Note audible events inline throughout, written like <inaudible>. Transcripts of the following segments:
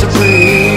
to breathe.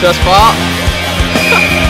Just far. <laughs>